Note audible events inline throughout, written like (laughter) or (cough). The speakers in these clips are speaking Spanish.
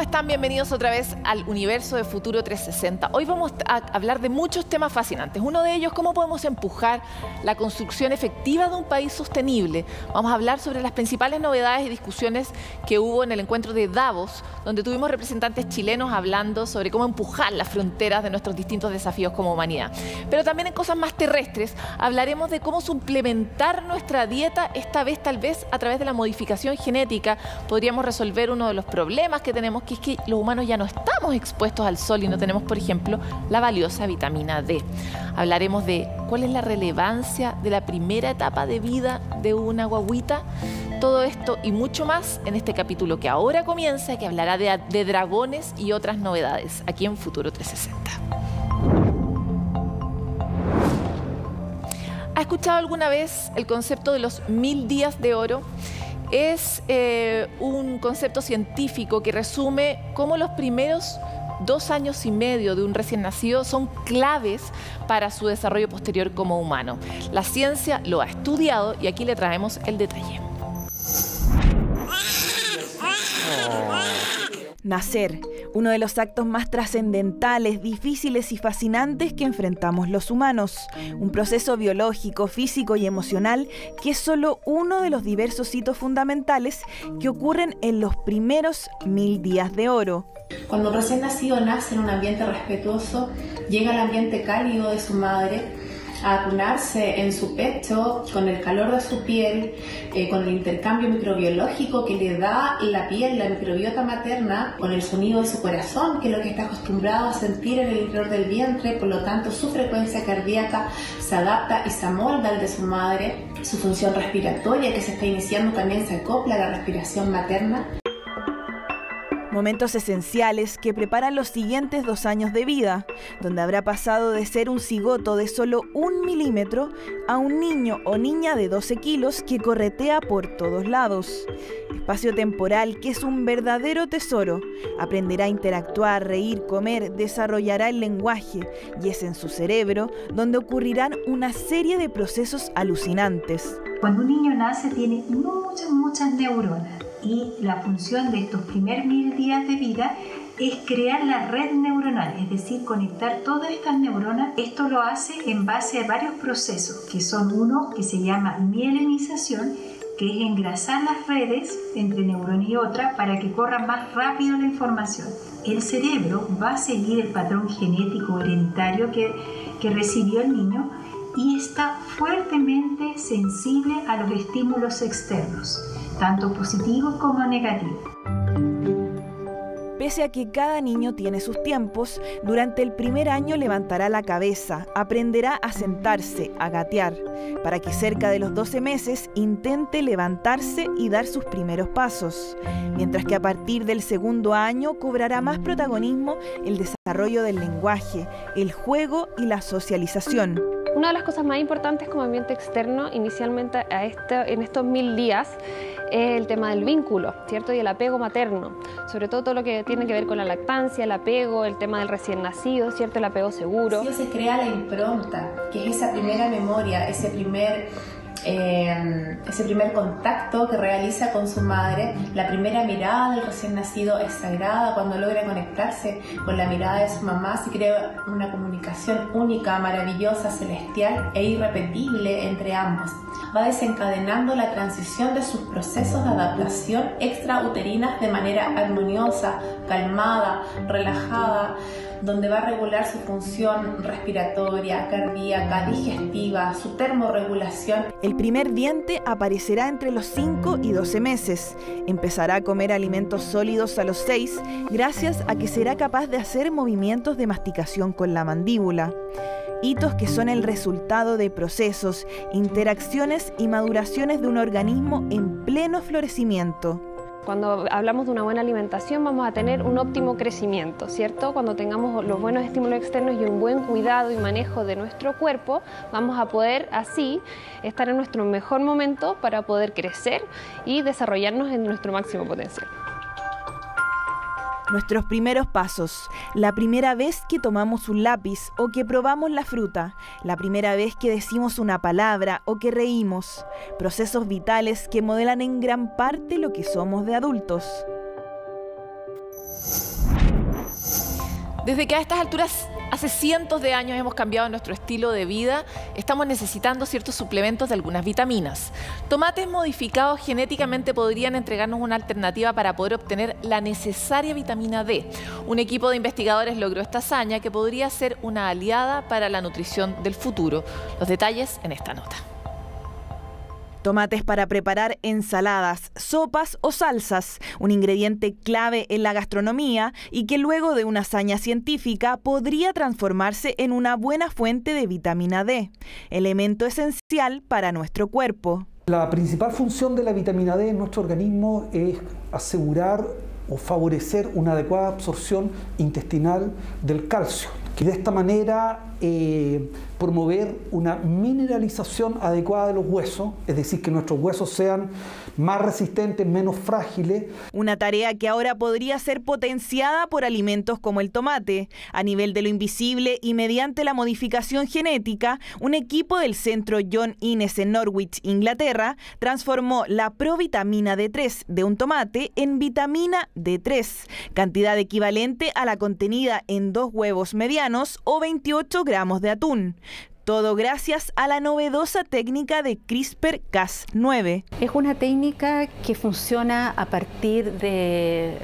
¿Cómo están? Bienvenidos otra vez al universo de Futuro 360. Hoy vamos a hablar de muchos temas fascinantes. Uno de ellos, cómo podemos empujar la construcción efectiva de un país sostenible. Vamos a hablar sobre las principales novedades y discusiones que hubo en el encuentro de Davos, donde tuvimos representantes chilenos hablando sobre cómo empujar las fronteras de nuestros distintos desafíos como humanidad. Pero también en cosas más terrestres hablaremos de cómo suplementar nuestra dieta, esta vez tal vez a través de la modificación genética podríamos resolver uno de los problemas que tenemos que es que los humanos ya no estamos expuestos al sol y no tenemos, por ejemplo, la valiosa vitamina D. Hablaremos de cuál es la relevancia de la primera etapa de vida de una guaguita. Todo esto y mucho más en este capítulo que ahora comienza, que hablará de, de dragones y otras novedades aquí en Futuro 360. ¿Ha escuchado alguna vez el concepto de los mil días de oro? Es eh, un concepto científico que resume cómo los primeros dos años y medio de un recién nacido son claves para su desarrollo posterior como humano. La ciencia lo ha estudiado y aquí le traemos el detalle. Nacer, uno de los actos más trascendentales, difíciles y fascinantes que enfrentamos los humanos. Un proceso biológico, físico y emocional que es solo uno de los diversos hitos fundamentales que ocurren en los primeros mil días de oro. Cuando recién nacido nace en un ambiente respetuoso, llega al ambiente cálido de su madre, a acunarse en su pecho con el calor de su piel, eh, con el intercambio microbiológico que le da la piel, la microbiota materna, con el sonido de su corazón, que es lo que está acostumbrado a sentir en el interior del vientre, por lo tanto su frecuencia cardíaca se adapta y se amolda al de su madre, su función respiratoria que se está iniciando también se acopla a la respiración materna momentos esenciales que preparan los siguientes dos años de vida, donde habrá pasado de ser un cigoto de solo un milímetro a un niño o niña de 12 kilos que corretea por todos lados. Espacio temporal que es un verdadero tesoro. Aprenderá a interactuar, reír, comer, desarrollará el lenguaje y es en su cerebro donde ocurrirán una serie de procesos alucinantes. Cuando un niño nace tiene muchas, muchas neuronas y la función de estos primeros mil días de vida es crear la red neuronal, es decir, conectar todas estas neuronas. Esto lo hace en base a varios procesos, que son uno que se llama mielinización, que es engrasar las redes entre neuronas y otras para que corra más rápido la información. El cerebro va a seguir el patrón genético hereditario que recibió el niño y está fuertemente sensible a los estímulos externos tanto positivos como negativos. Pese a que cada niño tiene sus tiempos, durante el primer año levantará la cabeza, aprenderá a sentarse, a gatear, para que cerca de los 12 meses intente levantarse y dar sus primeros pasos, mientras que a partir del segundo año cobrará más protagonismo el desarrollo del lenguaje, el juego y la socialización. Una de las cosas más importantes como ambiente externo inicialmente a este, en estos mil días es el tema del vínculo, ¿cierto? Y el apego materno, sobre todo todo lo que tiene que ver con la lactancia, el apego, el tema del recién nacido, ¿cierto? El apego seguro. se crea la impronta, que es esa primera memoria, ese primer eh, ese primer contacto que realiza con su madre, la primera mirada del recién nacido es sagrada, cuando logra conectarse con la mirada de su mamá se crea una comunicación única, maravillosa, celestial e irrepetible entre ambos. Va desencadenando la transición de sus procesos de adaptación extrauterinas de manera armoniosa, calmada, relajada, donde va a regular su función respiratoria, cardíaca, digestiva, su termorregulación. El primer diente aparecerá entre los 5 y 12 meses. Empezará a comer alimentos sólidos a los 6 gracias a que será capaz de hacer movimientos de masticación con la mandíbula hitos que son el resultado de procesos, interacciones y maduraciones de un organismo en pleno florecimiento. Cuando hablamos de una buena alimentación vamos a tener un óptimo crecimiento, ¿cierto? Cuando tengamos los buenos estímulos externos y un buen cuidado y manejo de nuestro cuerpo, vamos a poder así estar en nuestro mejor momento para poder crecer y desarrollarnos en nuestro máximo potencial. Nuestros primeros pasos, la primera vez que tomamos un lápiz o que probamos la fruta, la primera vez que decimos una palabra o que reímos, procesos vitales que modelan en gran parte lo que somos de adultos. Desde que a estas alturas hace cientos de años hemos cambiado nuestro estilo de vida, estamos necesitando ciertos suplementos de algunas vitaminas. Tomates modificados genéticamente podrían entregarnos una alternativa para poder obtener la necesaria vitamina D. Un equipo de investigadores logró esta hazaña que podría ser una aliada para la nutrición del futuro. Los detalles en esta nota. Tomates para preparar ensaladas, sopas o salsas, un ingrediente clave en la gastronomía y que luego de una hazaña científica podría transformarse en una buena fuente de vitamina D, elemento esencial para nuestro cuerpo. La principal función de la vitamina D en nuestro organismo es asegurar o favorecer una adecuada absorción intestinal del calcio. Y de esta manera eh, promover una mineralización adecuada de los huesos, es decir, que nuestros huesos sean más resistentes, menos frágiles. Una tarea que ahora podría ser potenciada por alimentos como el tomate. A nivel de lo invisible y mediante la modificación genética, un equipo del centro John Innes en Norwich, Inglaterra, transformó la provitamina D3 de un tomate en vitamina D3, cantidad equivalente a la contenida en dos huevos medianos o 28 gramos de atún. Todo gracias a la novedosa técnica de CRISPR-Cas9. Es una técnica que funciona a partir de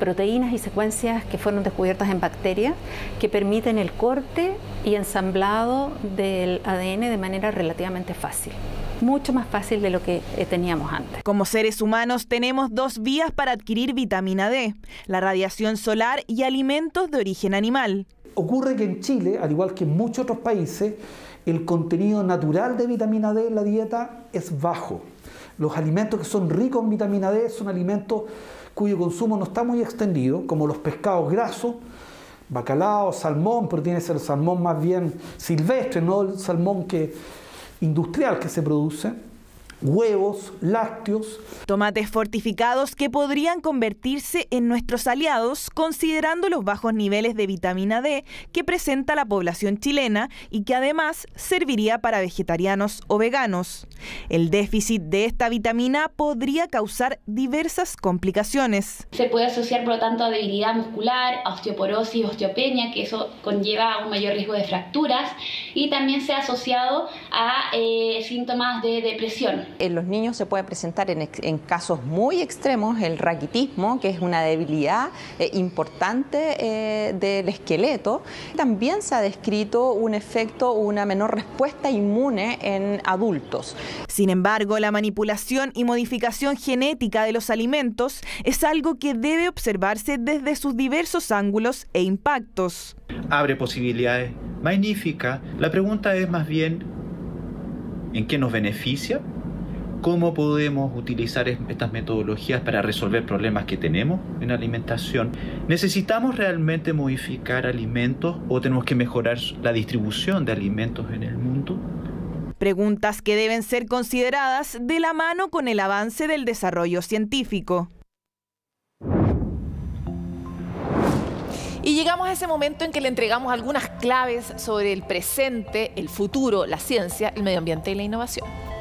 proteínas y secuencias que fueron descubiertas en bacterias que permiten el corte y ensamblado del ADN de manera relativamente fácil mucho más fácil de lo que eh, teníamos antes. Como seres humanos tenemos dos vías para adquirir vitamina D, la radiación solar y alimentos de origen animal. Ocurre que en Chile, al igual que en muchos otros países, el contenido natural de vitamina D en la dieta es bajo. Los alimentos que son ricos en vitamina D son alimentos cuyo consumo no está muy extendido, como los pescados grasos, bacalao, salmón, pero tiene que ser salmón más bien silvestre, no el salmón que, industrial que se produce huevos, lácteos. Tomates fortificados que podrían convertirse en nuestros aliados considerando los bajos niveles de vitamina D que presenta la población chilena y que además serviría para vegetarianos o veganos. El déficit de esta vitamina podría causar diversas complicaciones. Se puede asociar por lo tanto a debilidad muscular, a osteoporosis, osteopenia, que eso conlleva un mayor riesgo de fracturas y también se ha asociado a eh, síntomas de depresión. En los niños se puede presentar en, casos muy extremos el raquitismo, que es una debilidad eh, importante eh, del esqueleto. También se ha descrito un efecto, una menor respuesta inmune en adultos. Sin embargo, la manipulación y modificación genética de los alimentos es algo que debe observarse desde sus diversos ángulos e impactos. Abre posibilidades magníficas. La pregunta es más bien, ¿en qué nos beneficia? Cómo podemos utilizar estas metodologías para resolver problemas que tenemos en alimentación. ¿Necesitamos realmente modificar alimentos o tenemos que mejorar la distribución de alimentos en el mundo? Preguntas que deben ser consideradas de la mano con el avance del desarrollo científico. Y llegamos a ese momento en que le entregamos algunas claves sobre el presente, el futuro, la ciencia, el medio ambiente y la innovación.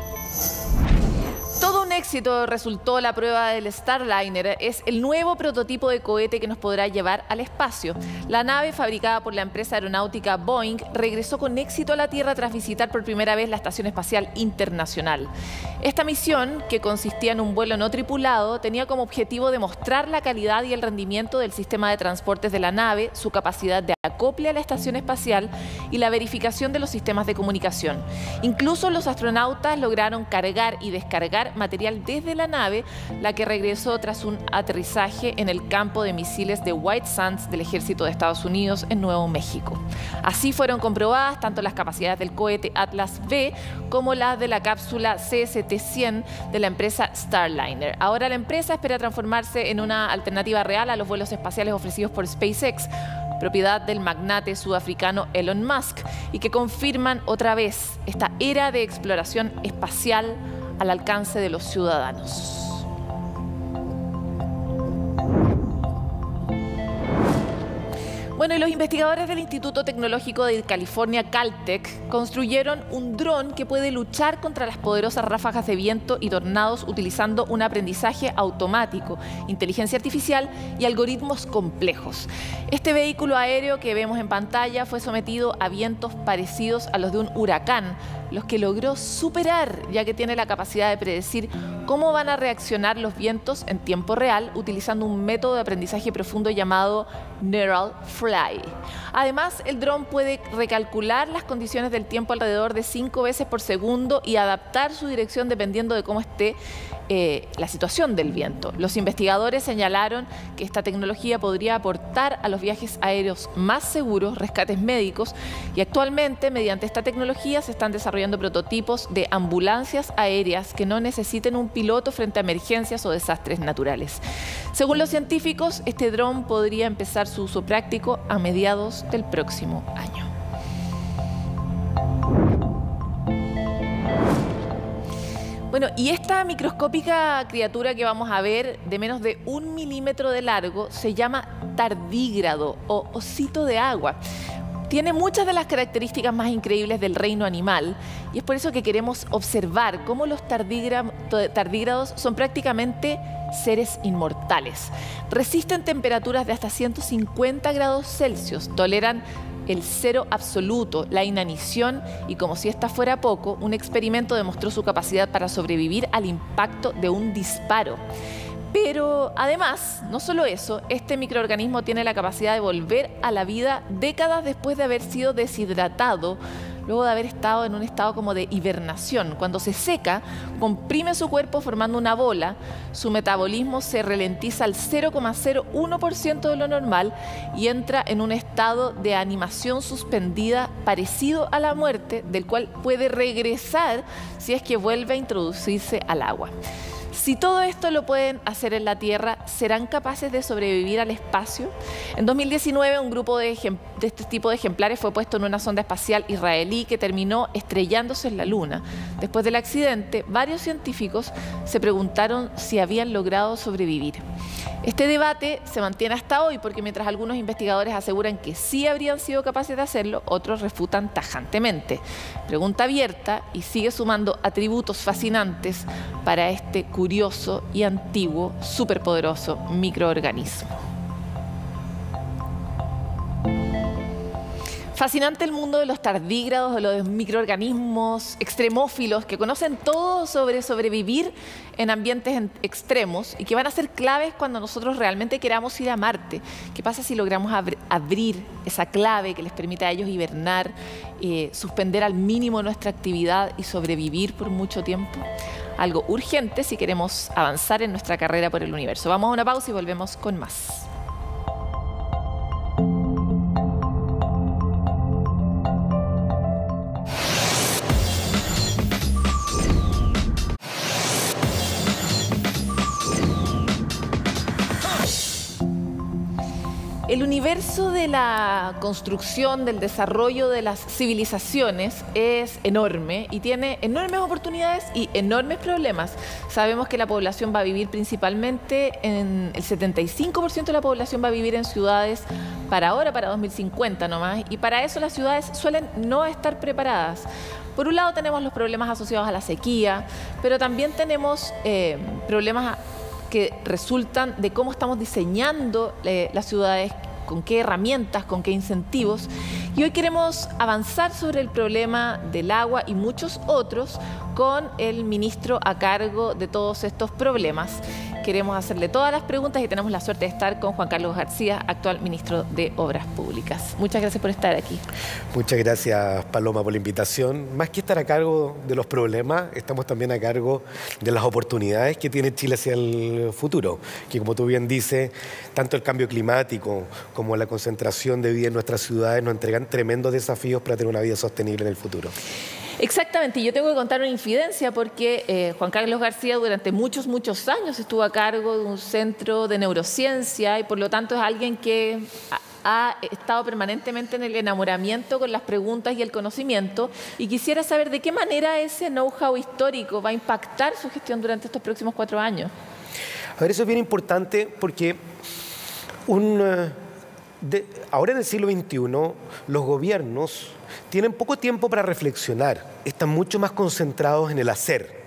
Éxito resultó la prueba del Starliner. Es el nuevo prototipo de cohete que nos podrá llevar al espacio. La nave, fabricada por la empresa aeronáutica Boeing, regresó con éxito a la Tierra tras visitar por primera vez la Estación Espacial Internacional. Esta misión, que consistía en un vuelo no tripulado, tenía como objetivo demostrar la calidad y el rendimiento del sistema de transportes de la nave, su capacidad de acople a la estación espacial y la verificación de los sistemas de comunicación. Incluso los astronautas lograron cargar y descargar material desde la nave, la que regresó tras un aterrizaje en el campo de misiles de White Sands del ejército de Estados Unidos en Nuevo México. Así fueron comprobadas tanto las capacidades del cohete Atlas V como las de la cápsula CST-100 de la empresa Starliner. Ahora la empresa espera transformarse en una alternativa real a los vuelos espaciales ofrecidos por SpaceX propiedad del magnate sudafricano Elon Musk, y que confirman otra vez esta era de exploración espacial al alcance de los ciudadanos. Bueno, y los investigadores del Instituto Tecnológico de California, Caltech, construyeron un dron que puede luchar contra las poderosas ráfagas de viento y tornados utilizando un aprendizaje automático, inteligencia artificial y algoritmos complejos. Este vehículo aéreo que vemos en pantalla fue sometido a vientos parecidos a los de un huracán, los que logró superar, ya que tiene la capacidad de predecir cómo van a reaccionar los vientos en tiempo real utilizando un método de aprendizaje profundo llamado Neural Fly. Además, el dron puede recalcular las condiciones del tiempo alrededor de cinco veces por segundo y adaptar su dirección dependiendo de cómo esté eh, la situación del viento. Los investigadores señalaron que esta tecnología podría aportar a los viajes aéreos más seguros, rescates médicos y actualmente mediante esta tecnología se están desarrollando prototipos de ambulancias aéreas que no necesiten un piloto frente a emergencias o desastres naturales. Según los científicos, este dron podría empezar su uso práctico a mediados del próximo año. Bueno, y esta microscópica criatura que vamos a ver de menos de un milímetro de largo se llama tardígrado o osito de agua. Tiene muchas de las características más increíbles del reino animal y es por eso que queremos observar cómo los tardígrados son prácticamente seres inmortales. Resisten temperaturas de hasta 150 grados Celsius, toleran el cero absoluto, la inanición y como si esta fuera poco, un experimento demostró su capacidad para sobrevivir al impacto de un disparo. Pero además, no solo eso, este microorganismo tiene la capacidad de volver a la vida décadas después de haber sido deshidratado luego de haber estado en un estado como de hibernación. Cuando se seca, comprime su cuerpo formando una bola, su metabolismo se ralentiza al 0,01% de lo normal y entra en un estado de animación suspendida parecido a la muerte, del cual puede regresar si es que vuelve a introducirse al agua. Si todo esto lo pueden hacer en la Tierra, ¿serán capaces de sobrevivir al espacio? En 2019, un grupo de, este tipo de ejemplares fue puesto en una sonda espacial israelí que terminó estrellándose en la Luna. Después del accidente, varios científicos se preguntaron si habían logrado sobrevivir. Este debate se mantiene hasta hoy porque mientras algunos investigadores aseguran que sí habrían sido capaces de hacerlo, otros refutan tajantemente. Pregunta abierta y sigue sumando atributos fascinantes para este curioso y antiguo superpoderoso microorganismo. Fascinante el mundo de los tardígrados, de los microorganismos extremófilos que conocen todo sobre sobrevivir en ambientes extremos y que van a ser claves cuando nosotros realmente queramos ir a Marte. ¿Qué pasa si logramos abrir esa clave que les permite a ellos hibernar, eh, suspender al mínimo nuestra actividad y sobrevivir por mucho tiempo? Algo urgente si queremos avanzar en nuestra carrera por el universo. Vamos a una pausa y volvemos con más. El universo de la construcción, del desarrollo de las civilizaciones es enorme y tiene enormes oportunidades y enormes problemas. Sabemos que la población va a vivir principalmente en el 75% de la población va a vivir en ciudades para ahora, para 2050 nomás, y para eso las ciudades suelen no estar preparadas. Por un lado tenemos los problemas asociados a la sequía, pero también tenemos eh, problemas que resultan de cómo estamos diseñando eh, las ciudades, con qué herramientas, con qué incentivos. Y hoy queremos avanzar sobre el problema del agua y muchos otros con el ministro a cargo de todos estos problemas. Queremos hacerle todas las preguntas y tenemos la suerte de estar con Juan Carlos García, actual ministro de Obras Públicas. Muchas gracias por estar aquí. Muchas gracias, Paloma, por la invitación. Más que estar a cargo de los problemas, estamos también a cargo de las oportunidades que tiene Chile hacia el futuro, que como tú bien dices, tanto el cambio climático como la concentración de vida en nuestras ciudades nos entregan tremendos desafíos para tener una vida sostenible en el futuro. Exactamente, y yo tengo que contar una infidencia porque eh, Juan Carlos García durante muchos, muchos años estuvo a cargo de un centro de neurociencia y por lo tanto es alguien que ha estado permanentemente en el enamoramiento con las preguntas y el conocimiento y quisiera saber de qué manera ese know-how histórico va a impactar su gestión durante estos próximos cuatro años. A ver, eso es bien importante porque un... Eh, ahora en el siglo XXI, los gobiernos tienen poco tiempo para reflexionar, están mucho más concentrados en el hacer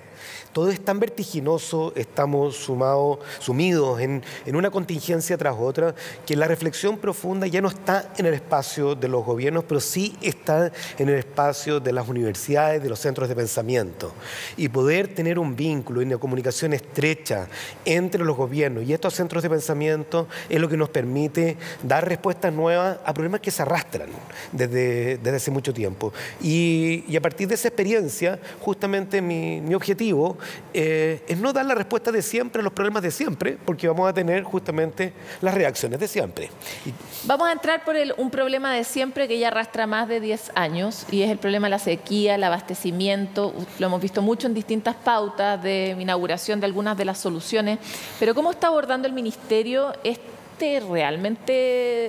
todo es tan vertiginoso, estamos sumados, sumidos en, una contingencia tras otra, que la reflexión profunda ya no está en el espacio de los gobiernos, pero sí está en el espacio de las universidades, de los centros de pensamiento. Y poder tener un vínculo y una comunicación estrecha entre los gobiernos y estos centros de pensamiento es lo que nos permite dar respuestas nuevas a problemas que se arrastran desde, desde hace mucho tiempo. Y, a partir de esa experiencia, justamente mi, mi objetivo eh, es no dar la respuesta de siempre a los problemas de siempre, porque vamos a tener justamente las reacciones de siempre. Vamos a entrar por un problema de siempre que ya arrastra más de 10 años y es el problema de la sequía, el abastecimiento. Lo hemos visto mucho en distintas pautas de inauguración de algunas de las soluciones. Pero ¿cómo está abordando el Ministerio este este realmente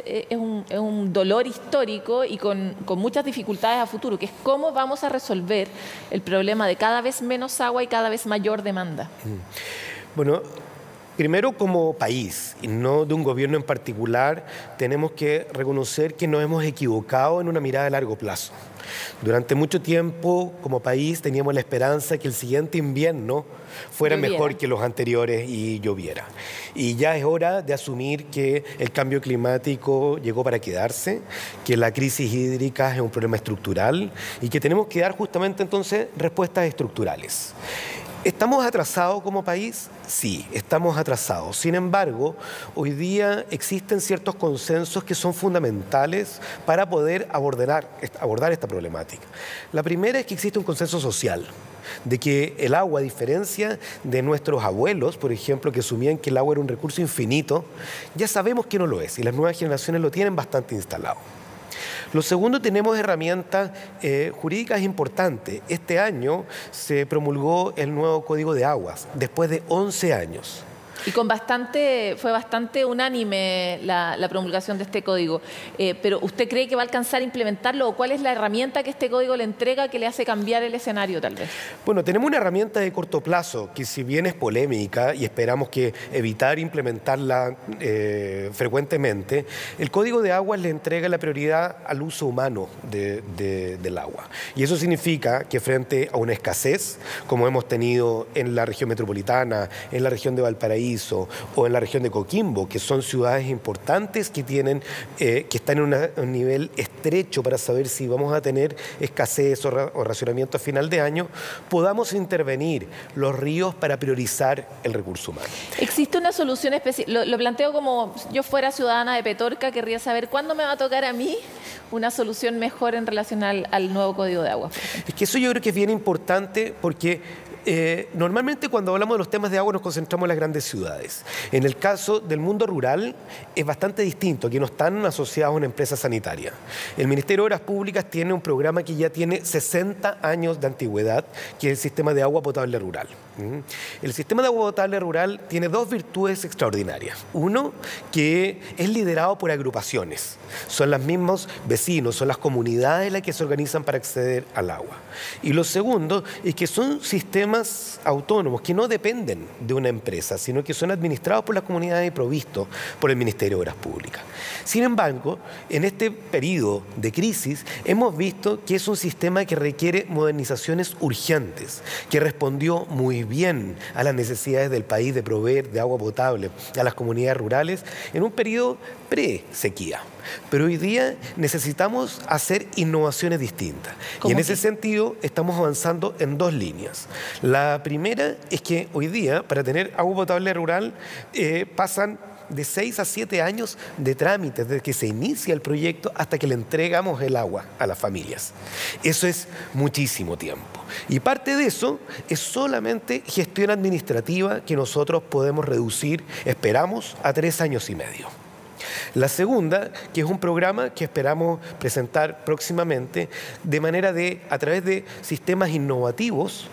eh, es un, dolor histórico y con, muchas dificultades a futuro, que es cómo vamos a resolver el problema de cada vez menos agua y cada vez mayor demanda. Mm. Bueno, Primero, como país, y no de un gobierno en particular, tenemos que reconocer que nos hemos equivocado en una mirada de largo plazo. Durante mucho tiempo, como país, teníamos la esperanza que el siguiente invierno fuera mejor que los anteriores y lloviera. Y ya es hora de asumir que el cambio climático llegó para quedarse, que la crisis hídrica es un problema estructural y que tenemos que dar justamente entonces respuestas estructurales. ¿Estamos atrasados como país? Sí, estamos atrasados. Sin embargo, hoy día existen ciertos consensos que son fundamentales para poder abordar, esta problemática. La primera es que existe un consenso social de que el agua, a diferencia de nuestros abuelos, por ejemplo, que asumían que el agua era un recurso infinito, ya sabemos que no lo es y las nuevas generaciones lo tienen bastante instalado. Lo segundo, tenemos herramientas eh, jurídicas importantes. Este año se promulgó el nuevo Código de Aguas, después de 11 años. Y con bastante, fue bastante unánime la, promulgación de este código. Eh, pero ¿usted cree que va a alcanzar a implementarlo o cuál es la herramienta que este código le entrega que le hace cambiar el escenario tal vez? Bueno, tenemos una herramienta de corto plazo que si bien es polémica y esperamos que evitar implementarla eh, frecuentemente, el código de aguas le entrega la prioridad al uso humano del agua. Y eso significa que frente a una escasez, como hemos tenido en la región metropolitana, en la región de Valparaíso, o en la región de Coquimbo, que son ciudades importantes que, tienen, eh, que están en un nivel estrecho para saber si vamos a tener escasez o, racionamiento a final de año, podamos intervenir los ríos para priorizar el recurso humano. ¿Existe una solución específica? Lo, planteo como yo fuera ciudadana de Petorca, querría saber cuándo me va a tocar a mí una solución mejor en relación al, al nuevo Código de Agua. Es que eso yo creo que es bien importante porque eh, normalmente cuando hablamos de los temas de agua nos concentramos en las grandes ciudades. En el caso del mundo rural es bastante distinto, aquí no están asociados a una empresa sanitaria. El Ministerio de Obras Públicas tiene un programa que ya tiene 60 años de antigüedad, que es el sistema de agua potable rural. ¿Mm? El sistema de agua potable rural tiene dos virtudes extraordinarias. Uno, que es liderado por agrupaciones. Son los mismos vecinos, son las comunidades las que se organizan para acceder al agua. Y lo segundo es que son sistemas autónomos que no dependen de una empresa, sino que son administrados por las comunidades y provistos por el Ministerio de Obras Públicas. Sin embargo, en este periodo de crisis hemos visto que es un sistema que requiere modernizaciones urgentes, que respondió muy bien a las necesidades del país de proveer de agua potable a las comunidades rurales en un periodo pre-sequía. Pero hoy día necesitamos hacer innovaciones distintas. Y en ese sentido estamos avanzando en dos líneas. La primera es que hoy día, para tener agua potable rural, eh, pasan de 6 a 7 años de trámite desde que se inicia el proyecto hasta que le entregamos el agua a las familias. Eso es muchísimo tiempo. Y parte de eso es solamente gestión administrativa que nosotros podemos reducir, esperamos, a tres años y medio. La segunda, que es un programa que esperamos presentar próximamente, de manera de, a través de sistemas innovativos,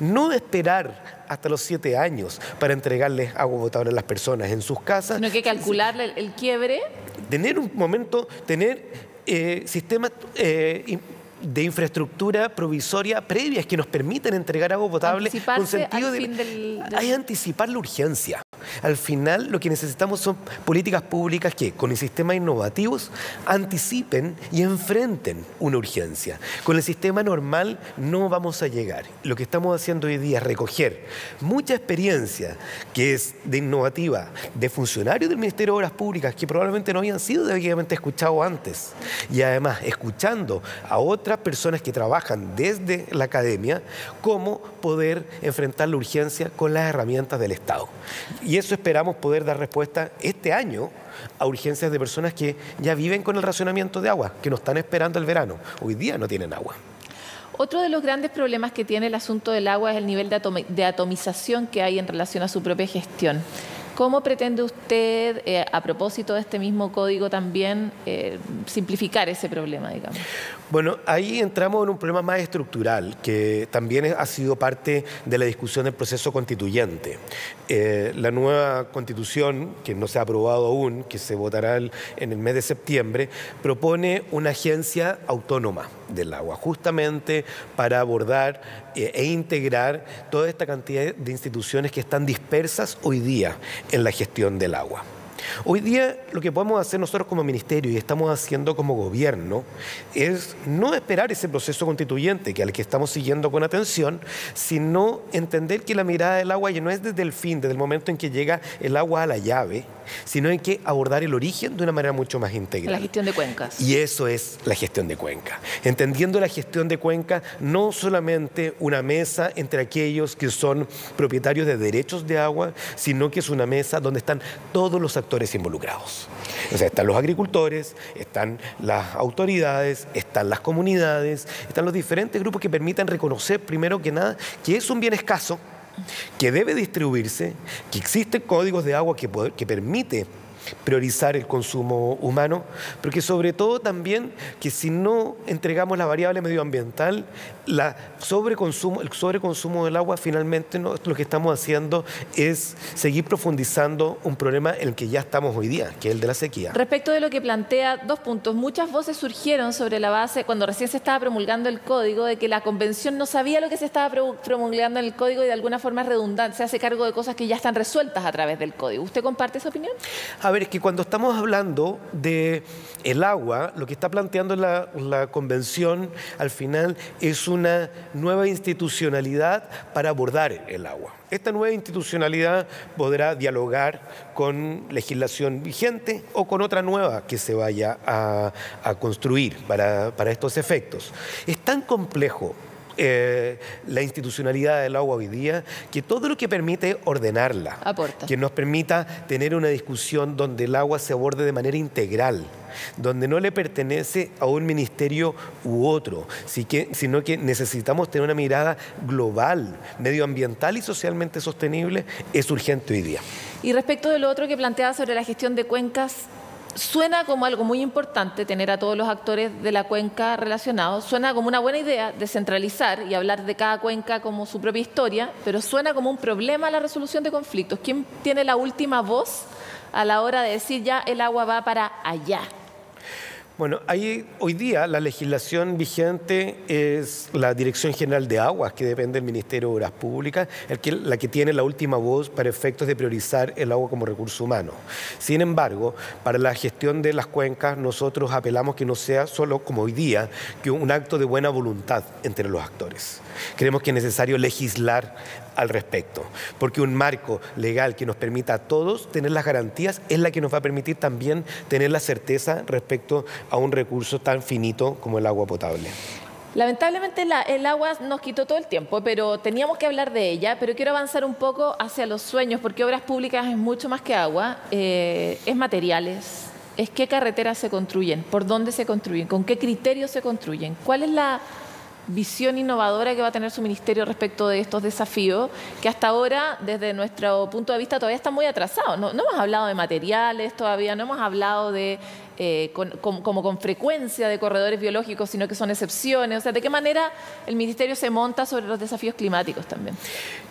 no esperar hasta los siete años para entregarles agua potable a las personas en sus casas. Sino que calcularle el, quiebre. Tener un momento, tener eh, sistemas... Eh, de infraestructura provisoria previas que nos permitan entregar agua potable con sentido de, hay anticipar la urgencia. Al final lo que necesitamos son políticas públicas que con el sistema innovativos anticipen y enfrenten una urgencia. Con el sistema normal no vamos a llegar. Lo que estamos haciendo hoy día es recoger mucha experiencia que es de innovativa, de funcionarios del Ministerio de Obras Públicas que probablemente no habían sido debidamente escuchados antes. Y además escuchando a otras personas que trabajan desde la academia cómo poder enfrentar la urgencia con las herramientas del Estado. Eso esperamos poder dar respuesta este año a urgencias de personas que ya viven con el racionamiento de agua, que no están esperando el verano. Hoy día no tienen agua. Otro de los grandes problemas que tiene el asunto del agua es el nivel de, atomización que hay en relación a su propia gestión. ¿Cómo pretende usted, eh, a propósito de este mismo código también, eh, simplificar ese problema, digamos? Bueno, ahí entramos en un problema más estructural, que también ha sido parte de la discusión del proceso constituyente. Eh, la nueva constitución, que no se ha aprobado aún, que se votará en el mes de septiembre, propone una agencia autónoma del agua, justamente para abordar e integrar toda esta cantidad de instituciones que están dispersas hoy día en la gestión del agua. Hoy día lo que podemos hacer nosotros como ministerio y estamos haciendo como gobierno es no esperar ese proceso constituyente que al que estamos siguiendo con atención, sino entender que la mirada del agua ya no es desde el fin, desde el momento en que llega el agua a la llave, sino hay que abordar el origen de una manera mucho más integral. La gestión de cuencas. Y eso es la gestión de cuenca. Entendiendo la gestión de cuenca no solamente una mesa entre aquellos que son propietarios de derechos de agua, sino que es una mesa donde están todos los actores involucrados. O sea, están los agricultores, están las autoridades, están las comunidades, están los diferentes grupos que permitan reconocer primero que nada que es un bien escaso que debe distribuirse, que existen códigos de agua que, que permite priorizar el consumo humano, porque sobre todo también que si no entregamos la variable medioambiental, la sobreconsumo, el sobreconsumo del agua finalmente no, lo que estamos haciendo es seguir profundizando un problema en el que ya estamos hoy día, que es el de la sequía. Respecto de lo que plantea, dos puntos. Muchas voces surgieron sobre la base, cuando recién se estaba promulgando el código, de que la convención no sabía lo que se estaba promulgando en el código y de alguna forma es redundante, se hace cargo de cosas que ya están resueltas a través del código. ¿Usted comparte esa opinión? Ver, es que cuando estamos hablando de el agua, lo que está planteando la, la convención al final es un una nueva institucionalidad para abordar el agua. Esta nueva institucionalidad podrá dialogar con legislación vigente o con otra nueva que se vaya a, construir para, para estos efectos. Es tan complejo eh, la institucionalidad del agua hoy día, que todo lo que permite ordenarla, que nos permita tener una discusión donde el agua se aborde de manera integral, donde no le pertenece a un ministerio u otro, sino que necesitamos tener una mirada global, medioambiental y socialmente sostenible, es urgente hoy día. Y respecto de lo otro que planteaba sobre la gestión de cuencas, Suena como algo muy importante tener a todos los actores de la cuenca relacionados, suena como una buena idea descentralizar y hablar de cada cuenca como su propia historia, pero suena como un problema la resolución de conflictos. ¿Quién tiene la última voz a la hora de decir ya el agua va para allá? Bueno, hoy día la legislación vigente es la Dirección General de Aguas, que depende del Ministerio de Obras Públicas, la que tiene la última voz para efectos de priorizar el agua como recurso humano. Sin embargo, para la gestión de las cuencas, nosotros apelamos que no sea solo como hoy día, que un acto de buena voluntad entre los actores. Creemos que es necesario legislar al respecto, porque un marco legal que nos permita a todos tener las garantías es la que nos va a permitir también tener la certeza respecto a un recurso tan finito como el agua potable. Lamentablemente el agua nos quitó todo el tiempo, pero teníamos que hablar de ella, pero quiero avanzar un poco hacia los sueños, porque obras públicas es mucho más que agua, eh, es materiales, es qué carreteras se construyen, por dónde se construyen, con qué criterios se construyen, cuál es la visión innovadora que va a tener su ministerio respecto de estos desafíos, que hasta ahora, desde nuestro punto de vista, todavía están muy atrasados. No, hemos hablado de materiales todavía, no hemos hablado de eh, como con frecuencia de corredores biológicos, sino que son excepciones. O sea, ¿de qué manera el ministerio se monta sobre los desafíos climáticos también?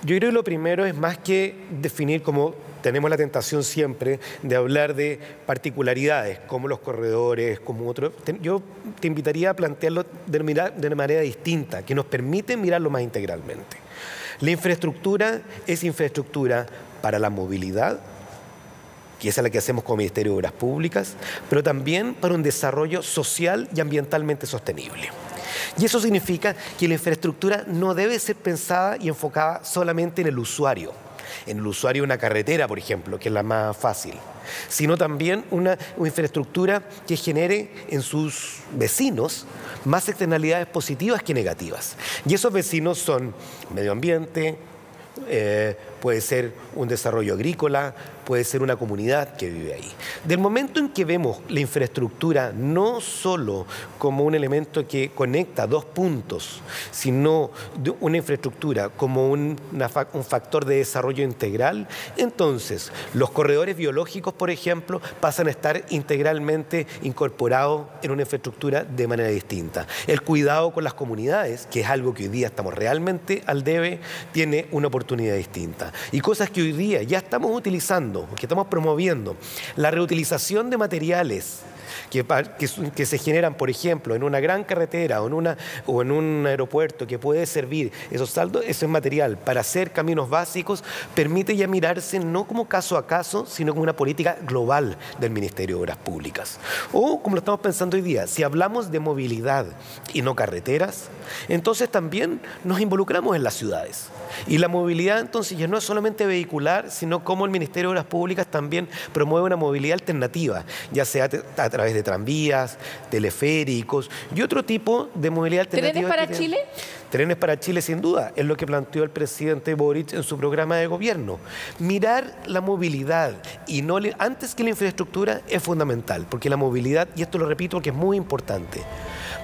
Yo creo que lo primero es más que definir como tenemos la tentación siempre de hablar de particularidades, como los corredores, como otros. Yo te invitaría a plantearlo de, de una manera distinta, que nos permite mirarlo más integralmente. La infraestructura es infraestructura para la movilidad, que es la que hacemos como Ministerio de Obras Públicas, pero también para un desarrollo social y ambientalmente sostenible. Y eso significa que la infraestructura no debe ser pensada y enfocada solamente en el usuario, en el usuario de una carretera, por ejemplo, que es la más fácil, sino también una, infraestructura que genere en sus vecinos más externalidades positivas que negativas. Y esos vecinos son medio ambiente, eh, puede ser un desarrollo agrícola, puede ser una comunidad que vive ahí. Del momento en que vemos la infraestructura no solo como un elemento que conecta dos puntos, sino una infraestructura como un, un factor de desarrollo integral, entonces los corredores biológicos, por ejemplo, pasan a estar integralmente incorporados en una infraestructura de manera distinta. El cuidado con las comunidades, que es algo que hoy día estamos realmente al debe, tiene una oportunidad distinta. Y cosas que hoy día ya estamos utilizando que estamos promoviendo, la reutilización de materiales que, se generan, por ejemplo, en una gran carretera o en, un aeropuerto que puede servir esos saldos, ese material para hacer caminos básicos, permite ya mirarse no como caso a caso, sino como una política global del Ministerio de Obras Públicas. O como lo estamos pensando hoy día, si hablamos de movilidad y no carreteras, entonces también nos involucramos en las ciudades. Y la movilidad entonces ya no es solamente vehicular, sino como el Ministerio de Obras Públicas también promueve una movilidad alternativa, ya sea a través de tranvías, teleféricos y otro tipo de movilidad alternativa. ¿Trenes para Chile? Trenes para Chile, sin duda, es lo que planteó el presidente Boric en su programa de gobierno. Mirar la movilidad y no antes que la infraestructura es fundamental, porque la movilidad, y esto lo repito que es muy importante,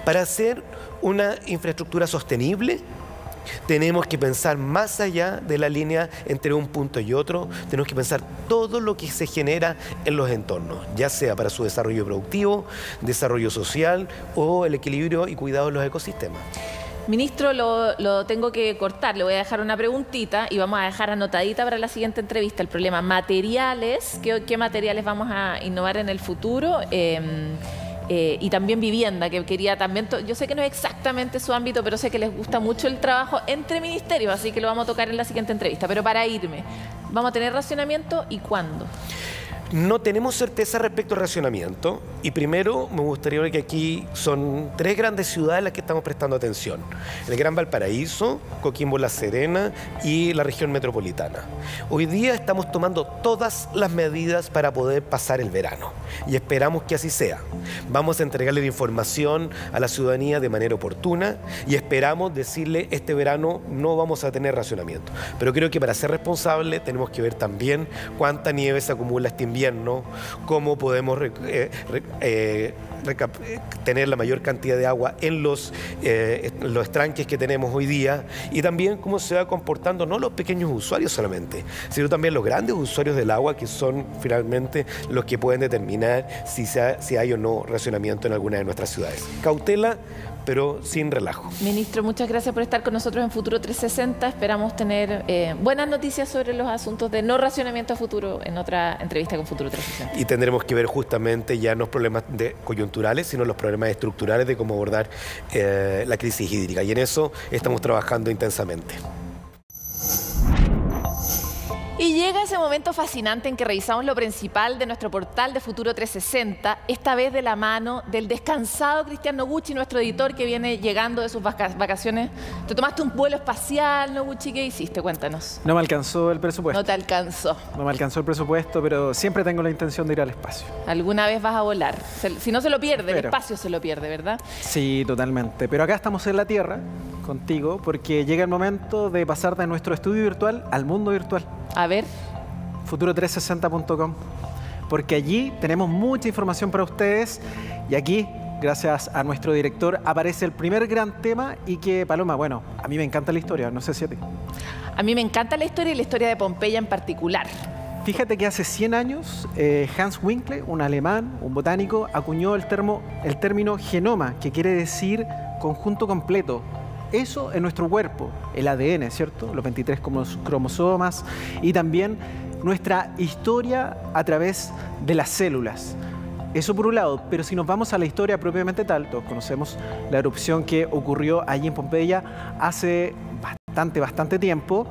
para hacer una infraestructura sostenible, tenemos que pensar más allá de la línea entre un punto y otro, tenemos que pensar todo lo que se genera en los entornos, ya sea para su desarrollo productivo, desarrollo social o el equilibrio y cuidado de los ecosistemas. Ministro, lo, tengo que cortar. Le voy a dejar una preguntita y vamos a dejar anotadita para la siguiente entrevista el problema materiales. ¿Qué, materiales vamos a innovar en el futuro? Em, eh, y también vivienda, que quería también, yo sé que no es exactamente su ámbito, pero sé que les gusta mucho el trabajo entre ministerios, así que lo vamos a tocar en la siguiente entrevista. Pero para irme, ¿vamos a tener racionamiento y cuándo? No tenemos certeza respecto al racionamiento y primero me gustaría ver que aquí son tres grandes ciudades las que estamos prestando atención. El Gran Valparaíso, Coquimbo La Serena y la región metropolitana. Hoy día estamos tomando todas las medidas para poder pasar el verano y esperamos que así sea. Vamos a entregarle la información a la ciudadanía de manera oportuna y esperamos decirle este verano no vamos a tener racionamiento. Pero creo que para ser responsable tenemos que ver también cuánta nieve se acumula este invierno cómo podemos eh, eh, tener la mayor cantidad de agua en los, eh, los estanques que tenemos hoy día y también cómo se va comportando no los pequeños usuarios solamente, sino también los grandes usuarios del agua que son finalmente los que pueden determinar si, si hay o no racionamiento en alguna de nuestras ciudades. Cautela, pero sin relajo. Ministro, muchas gracias por estar con nosotros en Futuro 360. Esperamos tener eh, buenas noticias sobre los asuntos de no racionamiento a futuro en otra entrevista con Futuro 360. Y tendremos que ver justamente ya no los problemas de coyunturales, sino los problemas estructurales de cómo abordar eh, la crisis hídrica. Y en eso estamos trabajando intensamente. Ese momento fascinante en que revisamos lo principal de nuestro portal de Futuro 360, esta vez de la mano del descansado Cristian Noguchi, nuestro editor que viene llegando de sus vacaciones. Te tomaste un vuelo espacial, Noguchi, ¿qué hiciste? Cuéntanos. No me alcanzó el presupuesto. No te alcanzó. No me alcanzó el presupuesto, pero siempre tengo la intención de ir al espacio. Alguna vez vas a volar. Si no se lo pierde, el espacio se lo pierde, ¿verdad? Sí, totalmente. Pero acá estamos en la Tierra contigo porque llega el momento de pasar de nuestro estudio virtual al mundo virtual. A ver. Futuro360.com. Porque allí tenemos mucha información para ustedes y aquí, gracias a nuestro director, aparece el primer gran tema y que, Paloma, bueno, a mí me encanta la historia, no sé si a ti. A mí me encanta la historia y la historia de Pompeya en particular. Fíjate que hace 100 años eh, Hans Winkle, un alemán, un botánico, acuñó el, termo, el término genoma, que quiere decir conjunto completo, eso en nuestro cuerpo, el ADN, ¿cierto? Los 23 cromosomas y también nuestra historia a través de las células. Eso por un lado, pero si nos vamos a la historia propiamente tal, todos conocemos la erupción que ocurrió allí en Pompeya hace bastante, bastante tiempo.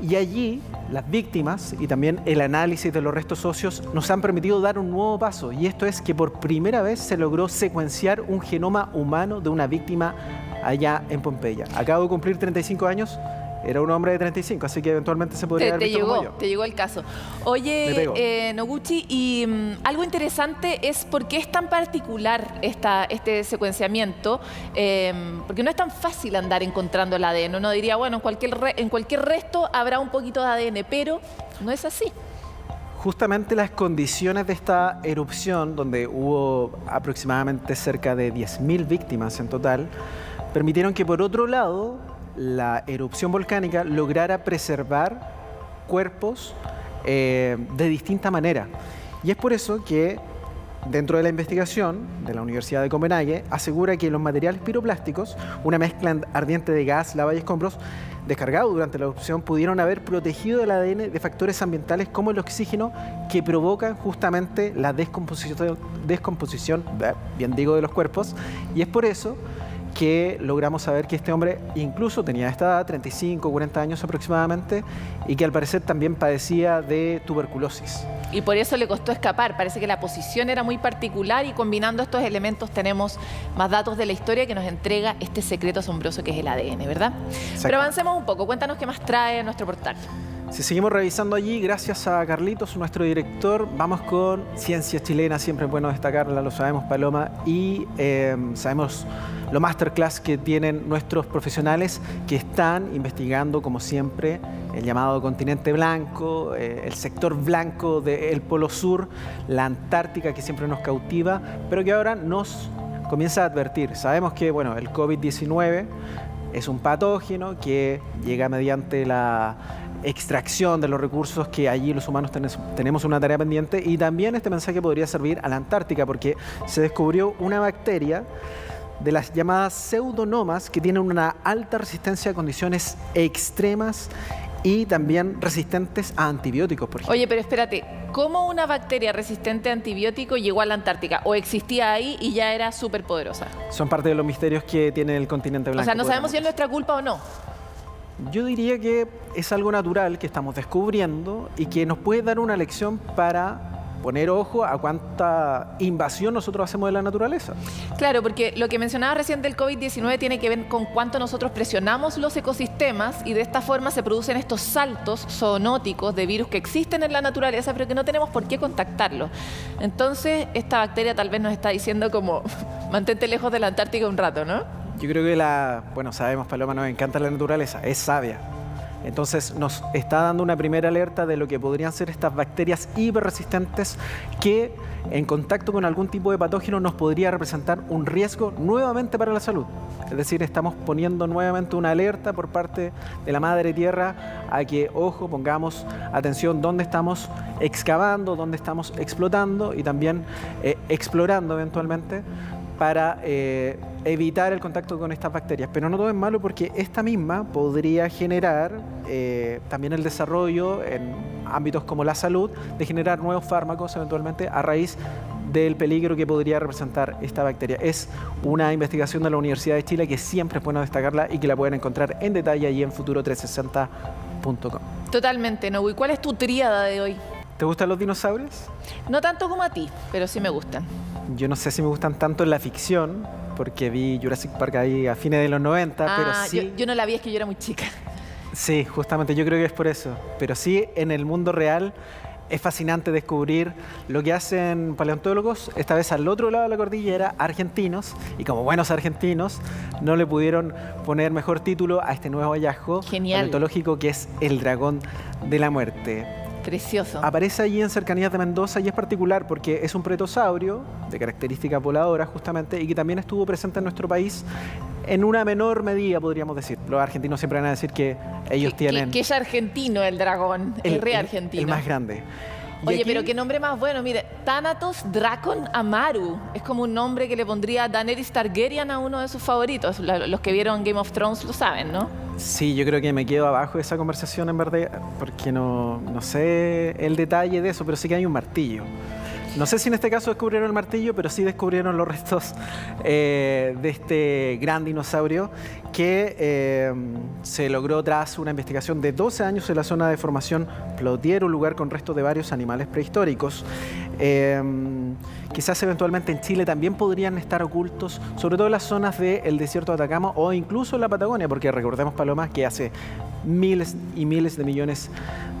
Y allí las víctimas y también el análisis de los restos óseos nos han permitido dar un nuevo paso. Y esto es que por primera vez se logró secuenciar un genoma humano de una víctima allá en Pompeya. Acabo de cumplir 35 años era un hombre de 35, así que eventualmente se podría te, haber te llegó, Te llegó el caso. Oye, eh, Noguchi, y mm, algo interesante es por qué es tan particular esta, este secuenciamiento, em, porque no es tan fácil andar encontrando el ADN. Uno diría, bueno, en cualquier, en cualquier resto habrá un poquito de ADN, pero no es así justamente las condiciones de esta erupción, donde hubo aproximadamente cerca de 10.000 víctimas en total, permitieron que por otro lado la erupción volcánica lograra preservar cuerpos eh, de distinta manera. Y es por eso que dentro de la investigación de la Universidad de Copenhague asegura que los materiales piroplásticos, una mezcla ardiente de gas, lava y escombros, descargado durante la erupción, pudieron haber protegido el ADN de factores ambientales como el oxígeno que provocan justamente la descomposición, descomposición bien digo, de los cuerpos. Y es por eso que logramos saber que este hombre incluso tenía esta edad, 35, 40 años aproximadamente, y que al parecer también padecía de tuberculosis. Y por eso le costó escapar. Parece que la posición era muy particular y combinando estos elementos tenemos más datos de la historia que nos entrega este secreto asombroso que es el ADN, ¿verdad? Pero avancemos un poco. Cuéntanos qué más trae nuestro portal. Si seguimos revisando allí, gracias a Carlitos, nuestro director, vamos con Ciencias Chilenas, siempre es bueno destacarla, lo sabemos Paloma, y eh, sabemos lo masterclass que tienen nuestros profesionales que están investigando, como siempre, el llamado continente blanco, eh, el sector blanco del Polo Sur, la Antártica que siempre nos cautiva, pero que ahora nos comienza a advertir. Sabemos que bueno, el COVID-19 es un patógeno que llega mediante la extracción de los recursos que allí los humanos tenemos una tarea pendiente y también este mensaje podría servir a la Antártica porque se descubrió una bacteria de las llamadas pseudonomas que tienen una alta resistencia a condiciones extremas y también resistentes a antibióticos, por ejemplo. Oye, pero espérate, ¿cómo una bacteria resistente a antibióticos llegó a la Antártica? ¿O existía ahí y ya era súper poderosa? Son parte de los misterios que tiene el continente blanco. O sea, no sabemos si es nuestra culpa o no. Yo diría que es algo natural que estamos descubriendo y que nos puede dar una lección para poner ojo a cuánta invasión nosotros hacemos de la naturaleza. Claro, porque lo que mencionaba recién del COVID-19 tiene que ver con cuánto nosotros presionamos los ecosistemas y de esta forma se producen estos saltos zoonóticos de virus que existen en la naturaleza, pero que no tenemos por qué contactarlos. Entonces, esta bacteria tal vez nos está diciendo como, (laughs) mantente lejos de la Antártica un rato, ¿no? Yo creo que la, bueno, sabemos, Paloma, nos encanta la naturaleza, es sabia entonces nos está dando una primera alerta de lo que podrían ser estas bacterias hiperresistentes que en contacto con algún tipo de patógeno nos podría representar un riesgo nuevamente para la salud. Es decir, estamos poniendo nuevamente una alerta por parte de la Madre Tierra a que, ojo, pongamos atención dónde estamos excavando, dónde estamos explotando y también eh, explorando eventualmente para eh, evitar el contacto con estas bacterias. Pero no todo es malo porque esta misma podría generar eh, también el desarrollo en ámbitos como la salud de generar nuevos fármacos eventualmente a raíz del peligro que podría representar esta bacteria. Es una investigación de la Universidad de Chile que siempre es bueno destacarla y que la pueden encontrar en detalle allí en futuro360.com. Totalmente, ¿no? ¿Y cuál es tu tríada de hoy? ¿Te gustan los dinosaurios? No tanto como a ti, pero sí me gustan. Yo no sé si me gustan tanto la ficción, porque vi Jurassic Park ahí a fines de los 90, pero ah, sí... Yo, no la vi, es que yo era muy chica. Sí, justamente, yo creo que es por eso. Pero sí, en el mundo real es fascinante descubrir lo que hacen paleontólogos, esta vez al otro lado de la cordillera, argentinos, y como buenos argentinos, no le pudieron poner mejor título a este nuevo hallazgo paleontológico que es el dragón de la muerte. Precioso. Aparece allí en cercanías de Mendoza y es particular porque es un pretosaurio de característica voladora justamente y que también estuvo presente en nuestro país en una menor medida, podríamos decir. Los argentinos siempre van a decir que ellos tienen... Que, es argentino el dragón, el, rey argentino. El más grande. Oye, pero qué nombre más bueno. Mire, Thanatos Dracon Amaru. Es como un nombre que le pondría Daenerys Targaryen a uno de sus favoritos. Los que vieron Game of Thrones lo saben, ¿no? Sí, yo creo que me quedo abajo de esa conversación en verdad, porque no, no sé el detalle de eso, pero sí que hay un martillo. No sé si en este caso descubrieron el martillo, pero sí descubrieron los restos eh, de este gran dinosaurio que eh, se logró tras una investigación de 12 años en la zona de formación Plotier, un lugar con restos de varios animales prehistóricos. Eh, quizás eventualmente en Chile también podrían estar ocultos, sobre todo en las zonas del desierto de Atacama o incluso en la Patagonia, porque recordemos, Paloma, que hace miles y miles de millones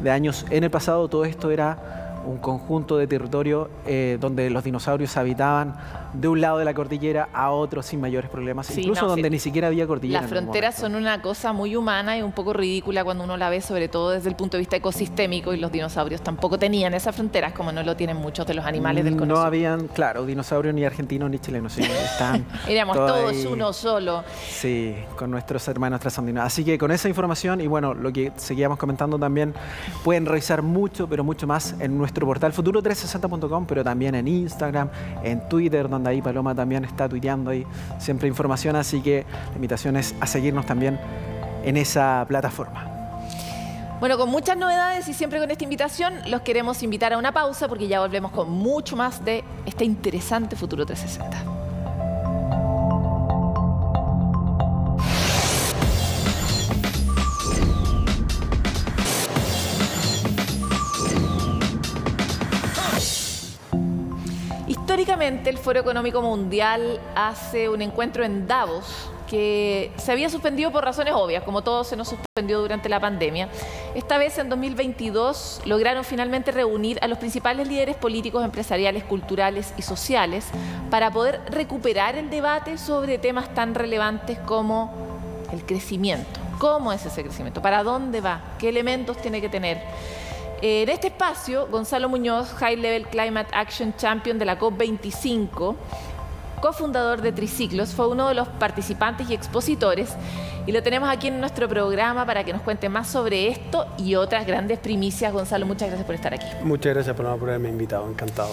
de años en el pasado todo esto era un conjunto de territorio eh, donde los dinosaurios habitaban de un lado de la cordillera a otro sin mayores problemas, incluso donde ni siquiera había cordillera. Las fronteras son una cosa muy humana y un poco ridícula cuando uno la ve, sobre todo desde el punto de vista ecosistémico, y los dinosaurios tampoco tenían esas fronteras como no lo tienen muchos de los animales del conocimiento. No habían, claro, dinosaurios ni argentinos ni chilenos, sí, están (laughs) Éramos todos uno solo. Sí, con nuestros hermanos trasandinos. Así que con esa información y bueno, lo que seguíamos comentando también, pueden revisar mucho, pero mucho más en nuestro portal futuro360.com, pero también en Instagram, en Twitter, donde ahí Paloma también está tuiteando ahí siempre información, así que la invitación es a seguirnos también en esa plataforma. Bueno, con muchas novedades y siempre con esta invitación, los queremos invitar a una pausa porque ya volvemos con mucho más de este interesante Futuro 360. Históricamente, el Foro Económico Mundial hace un encuentro en Davos que se había suspendido por razones obvias, como todo se nos suspendió durante la pandemia. Esta vez, en 2022, lograron finalmente reunir a los principales líderes políticos, empresariales, culturales y sociales para poder recuperar el debate sobre temas tan relevantes como el crecimiento. ¿Cómo es ese crecimiento? ¿Para dónde va? ¿Qué elementos tiene que tener? En este espacio, Gonzalo Muñoz, High Level Climate Action Champion de la COP25, cofundador de Triciclos, fue uno de los participantes y expositores y lo tenemos aquí en nuestro programa para que nos cuente más sobre esto y otras grandes primicias. Gonzalo, muchas gracias por estar aquí. Muchas gracias por haberme invitado, encantado.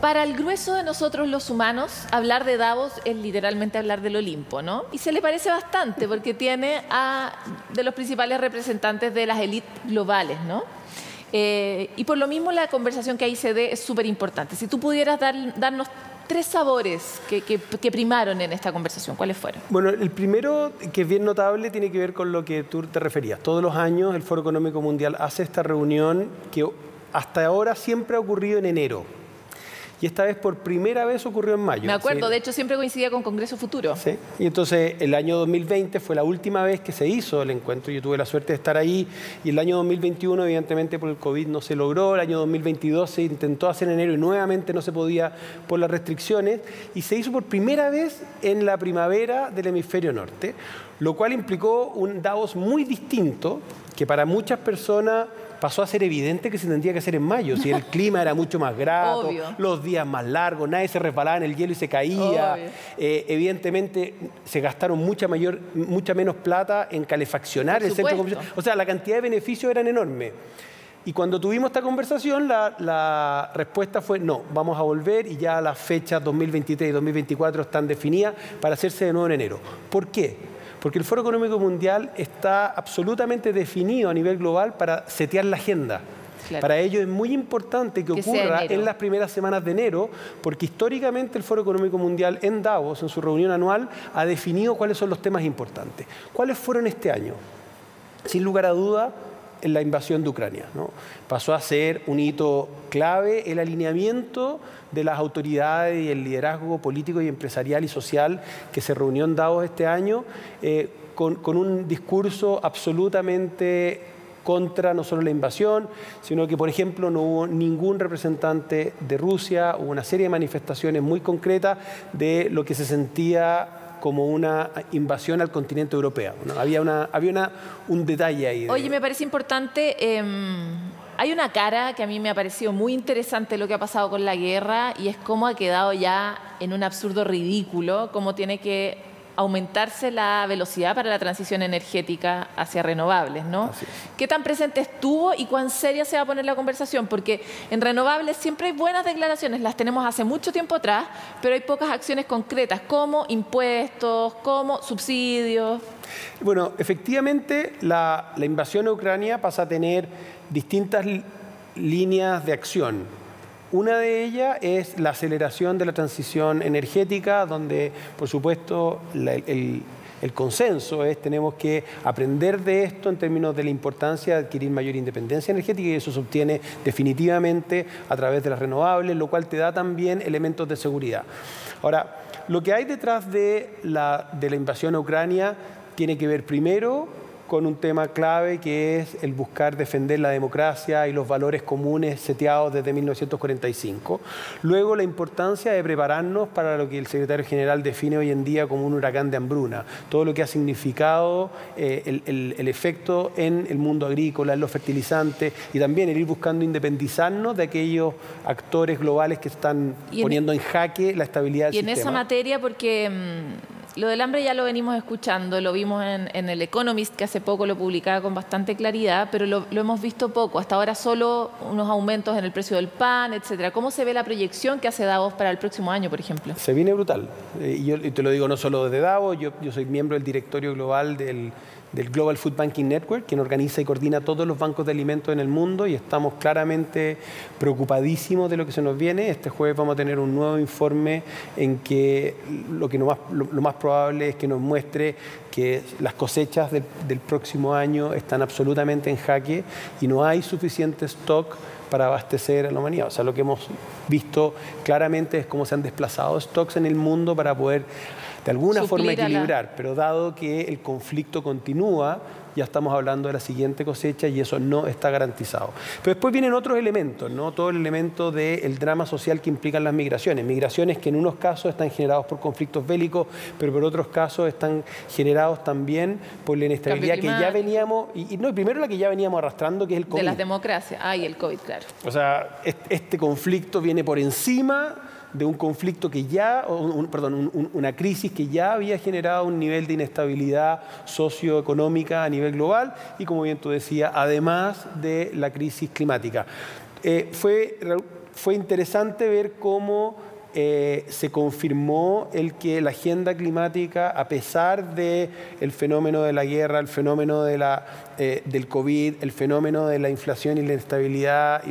Para el grueso de nosotros los humanos, hablar de Davos es literalmente hablar del Olimpo, ¿no? Y se le parece bastante porque tiene a de los principales representantes de las élites globales, ¿no? Eh, y por lo mismo la conversación que ahí se dé es súper importante. Si tú pudieras darnos tres sabores que, primaron en esta conversación, ¿cuáles fueron? Bueno, el primero, que es bien notable, tiene que ver con lo que tú te referías. Todos los años el Foro Económico Mundial hace esta reunión que hasta ahora siempre ha ocurrido en enero y esta vez por primera vez ocurrió en mayo. Me acuerdo, de hecho siempre coincidía con Congreso Futuro. Sí, y entonces el año 2020 fue la última vez que se hizo el encuentro, yo tuve la suerte de estar ahí, y el año 2021 evidentemente por el COVID no se logró, el año 2022 se intentó hacer en enero y nuevamente no se podía por las restricciones, y se hizo por primera vez en la primavera del hemisferio norte, lo cual implicó un Davos muy distinto, que para muchas personas pasó a ser evidente que se tendría que hacer en mayo, si el (laughs) clima era mucho más grato, los días más largos, nadie se resbalaba en el hielo y se caía. Eh, evidentemente se gastaron mucha, mayor, mucha menos plata en calefaccionar el centro comercial. O sea, la cantidad de beneficios eran enormes. Y cuando tuvimos esta conversación, la, la, respuesta fue no, vamos a volver y ya las fechas 2023 y 2024 están definidas para hacerse de nuevo en enero. ¿Por qué? Porque el Foro Económico Mundial está absolutamente definido a nivel global para setear la agenda. Para ello es muy importante que, ocurra en las primeras semanas de enero, porque históricamente el Foro Económico Mundial en Davos, en su reunión anual, ha definido cuáles son los temas importantes. ¿Cuáles fueron este año? Sin lugar a duda, en la invasión de Ucrania. Pasó a ser un hito clave el alineamiento de las autoridades y el liderazgo político y empresarial y social que se reunió en Davos este año, eh, con, con un discurso absolutamente contra no solo la invasión, sino que, por ejemplo, no hubo ningún representante de Rusia, hubo una serie de manifestaciones muy concretas de lo que se sentía como una invasión al continente europeo. Había, una, había una, un detalle ahí. Oye, me parece importante, em, hay una cara que a mí me ha parecido muy interesante lo que ha pasado con la guerra y es cómo ha quedado ya en un absurdo ridículo, cómo tiene que aumentarse la velocidad para la transición energética hacia renovables, ¿no? ¿Qué tan presente estuvo y cuán seria se va a poner la conversación? Porque en renovables siempre hay buenas declaraciones, las tenemos hace mucho tiempo atrás, pero hay pocas acciones concretas, como impuestos, como subsidios. Bueno, efectivamente la, invasión a Ucrania pasa a tener distintas líneas de acción Una de ellas es la aceleración de la transición energética, donde, por supuesto, el, el consenso es tenemos que aprender de esto en términos de la importancia de adquirir mayor independencia energética y eso se obtiene definitivamente a través de las renovables, lo cual te da también elementos de seguridad. Ahora, lo que hay detrás de la, de la invasión a Ucrania tiene que ver primero con un tema clave que es el buscar defender la democracia y los valores comunes seteados desde 1945. Luego la importancia de prepararnos para lo que el secretario general define hoy en día como un huracán de hambruna, todo lo que ha significado eh, el, efecto en el mundo agrícola, en los fertilizantes y también el ir buscando independizarnos de aquellos actores globales que están poniendo en jaque la estabilidad del y sistema. Y en esa materia, porque... Mm, lo del hambre ya lo venimos escuchando, lo vimos en, el Economist, que hace poco lo publicaba con bastante claridad, pero lo, hemos visto poco. Hasta ahora solo unos aumentos en el precio del pan, etcétera. ¿Cómo se ve la proyección que hace Davos para el próximo año, por ejemplo? Se viene brutal. Eh, y yo te lo digo no solo desde Davos, yo, yo soy miembro del directorio global del del Global Food Banking Network, quien organiza y coordina todos los bancos de alimentos en el mundo y estamos claramente preocupadísimos de lo que se nos viene. Este jueves vamos a tener un nuevo informe en que lo, que más, lo, más probable es que nos muestre que las cosechas del, próximo año están absolutamente en jaque y no hay suficiente stock para abastecer a la humanidad. O sea, lo que hemos visto claramente es cómo se han desplazado stocks en el mundo para poder de alguna forma equilibrar, pero dado que el conflicto continúa, ya estamos hablando de la siguiente cosecha y eso no está garantizado. Pero después vienen otros elementos, ¿no? Todo el elemento del drama social que implican las migraciones. Migraciones que en unos casos están generados por conflictos bélicos, pero por otros casos están generados también por la inestabilidad que ya veníamos, y, no, primero la que ya veníamos arrastrando, que es el COVID. De las democracias, ah, y el COVID, claro. O sea, este conflicto viene por encima de un conflicto que ya, perdón, una crisis que ya había generado un nivel de inestabilidad socioeconómica a nivel global y, como bien tú decías, además de la crisis climática. Eh, fue, fue interesante ver cómo eh, se confirmó el que la agenda climática, a pesar del el fenómeno de la guerra, el fenómeno de la, eh, del COVID, el fenómeno de la inflación y la inestabilidad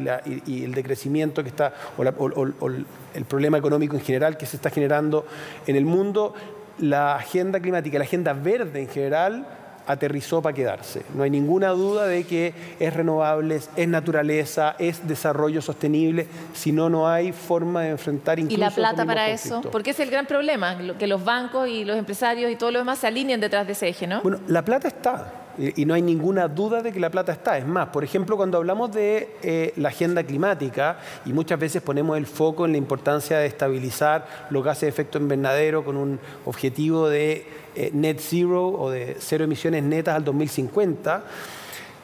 y, el decrecimiento que está, o, el problema económico en general que se está generando en el mundo, la agenda climática, la agenda verde en general, aterrizó para quedarse. No hay ninguna duda de que es renovables, es naturaleza, es desarrollo sostenible, si no, no hay forma de enfrentar incluso ¿Y la plata para eso? Porque es el gran problema, que los bancos y los empresarios y todo lo demás se alineen detrás de ese eje, ¿no? Bueno, la plata está y no hay ninguna duda de que la plata está. Es más, por ejemplo, cuando hablamos de eh, la agenda climática y muchas veces ponemos el foco en la importancia de estabilizar los gases de efecto invernadero con un objetivo de eh, net zero o de cero emisiones netas al 2050,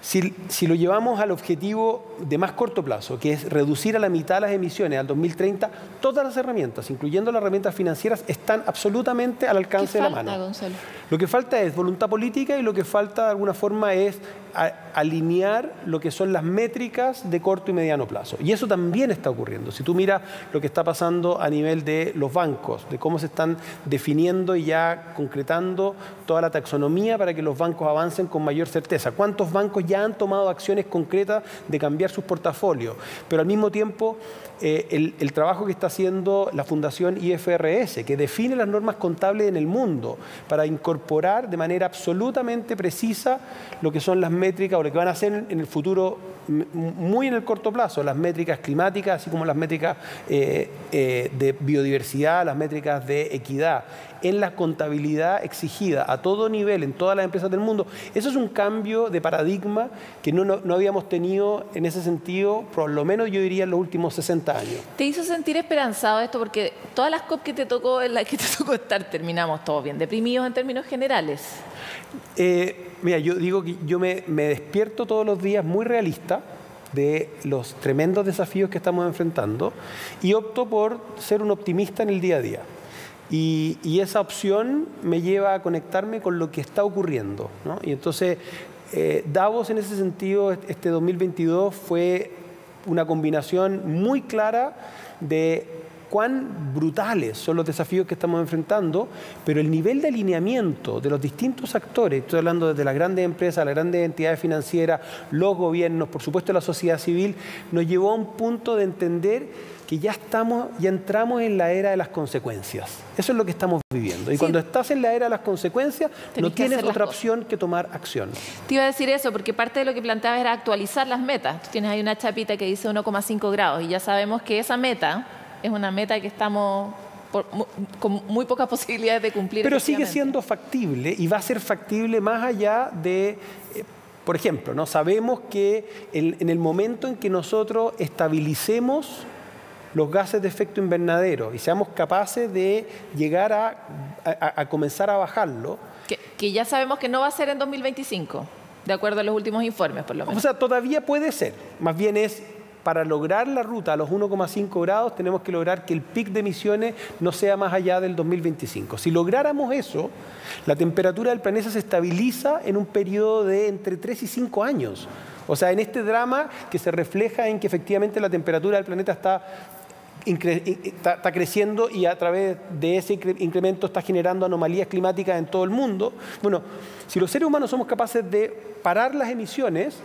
si, lo llevamos al objetivo de más corto plazo, que es reducir a la mitad las emisiones al 2030, todas las herramientas, incluyendo las herramientas financieras, están absolutamente al alcance de la mano. Lo que falta es voluntad política y lo que falta de alguna forma es alinear lo que son las métricas de corto y mediano plazo. Y eso también está ocurriendo. Si tú miras lo que está pasando a nivel de los bancos, de cómo se están definiendo y ya concretando toda la taxonomía para que los bancos avancen con mayor certeza. ¿Cuántos bancos ya han tomado acciones concretas de cambiar sus portafolios? Pero al mismo tiempo, eh, el, trabajo que está haciendo la Fundación IFRS, que define las normas contables en el mundo para incorporar de manera absolutamente precisa lo que son las métricas o lo que van a hacer en el futuro muy en el corto plazo, las métricas climáticas, así como las métricas eh, eh, de biodiversidad, las métricas de equidad, en la contabilidad exigida a todo nivel, en todas las empresas del mundo. Eso es un cambio de paradigma que no, no, habíamos tenido en ese sentido, por lo menos yo diría en los últimos 60 años. ¿Te hizo sentir esperanzado esto? Porque todas las COP que te tocó, en las que te (laughs) tocó estar, terminamos todos bien deprimidos en términos generales. Eh, mira, yo digo que yo me, despierto todos los días muy realista de los tremendos desafíos que estamos enfrentando y opto por ser un optimista en el día a día. Y, esa opción me lleva a conectarme con lo que está ocurriendo. Y entonces, eh, Davos en ese sentido, este 2022 fue una combinación muy clara de cuán brutales son los desafíos que estamos enfrentando, pero el nivel de alineamiento de los distintos actores, estoy hablando desde las grandes empresas, las grandes entidades financieras, los gobiernos, por supuesto la sociedad civil, nos llevó a un punto de entender que ya estamos, ya entramos en la era de las consecuencias. Eso es lo que estamos viviendo. Y cuando estás en la era de las consecuencias, no tienes otra opción que tomar acción. Te iba a decir eso, porque parte de lo que planteaba era actualizar las metas. Tú tienes ahí una chapita que dice 1,5 grados y ya sabemos que esa meta es una meta que estamos con muy pocas (laughs) posibilidades de cumplir. Pero sigue siendo factible y va a ser factible más allá de, eh, por ejemplo, ¿no? sabemos que en el momento en que nosotros estabilicemos los gases de efecto invernadero y seamos capaces de llegar a, comenzar a bajarlo. Que, ya sabemos que no va a ser en 2025, de acuerdo a los últimos informes, por lo menos. O sea, todavía puede ser. Más bien es para lograr la ruta a los 1,5 grados tenemos que lograr que el pic de emisiones no sea más allá del 2025. Si lográramos eso, la temperatura del planeta se estabiliza en un periodo de entre 3 y 5 años. O sea, en este drama que se refleja en que efectivamente la temperatura del planeta está está, creciendo y a través de ese incremento está generando anomalías climáticas en todo el mundo. Bueno, si los seres humanos somos capaces de parar las emisiones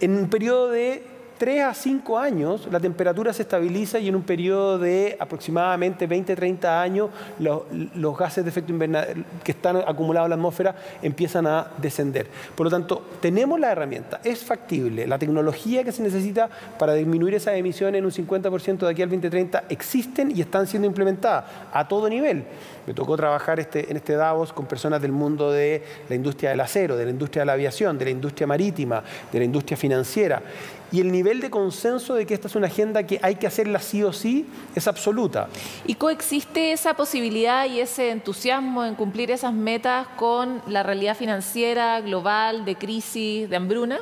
en un periodo de 3 a 5 años la temperatura se estabiliza y en un periodo de aproximadamente 20, 30 años los, gases de efecto invernadero que están acumulados en la atmósfera empiezan a descender. Por lo tanto, tenemos la herramienta, es factible, la tecnología que se necesita para disminuir esas emisiones en un 50% de aquí al 2030 existen y están siendo implementadas a todo nivel. Me tocó trabajar este, en este Davos con personas del mundo de la industria del acero, de la industria de la aviación, de la industria marítima, de la industria financiera y el nivel de consenso de que esta es una agenda que hay que hacerla sí o sí es absoluta. ¿Y coexiste esa posibilidad y ese entusiasmo en cumplir esas metas con la realidad financiera global, de crisis, de hambruna?